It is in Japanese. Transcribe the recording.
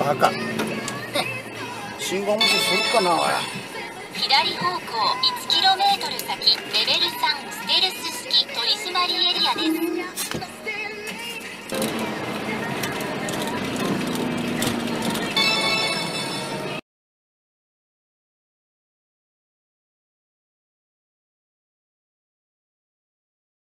バカ。信号無視するかなおい。左方向 1km 先レベル3ステルス式取締りエリアです。